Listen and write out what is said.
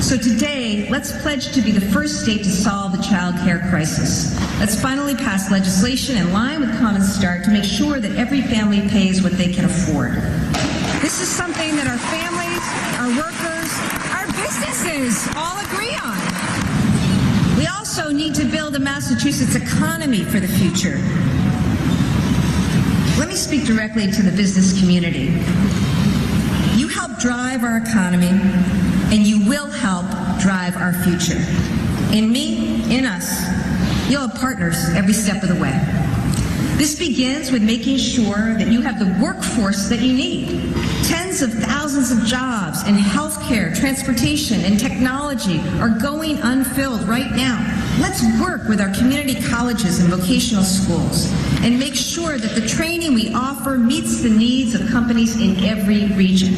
So today, let's pledge to be the first state to solve the child care crisis. Let's finally pass legislation in line with Common Start to make sure that every family pays what they can afford. This is something that our families, our workers, our businesses all agree on. We also need to build a Massachusetts economy for the future. Let me speak directly to the business community. You help drive our economy, and you will help drive our future. In me, in us, you'll have partners every step of the way. This begins with making sure that you have the workforce that you need. Tens of thousands of jobs in healthcare, transportation, and technology are going unfilled right now. Let's work with our community colleges and vocational schools and make sure that the training we offer meets the needs of companies in every region.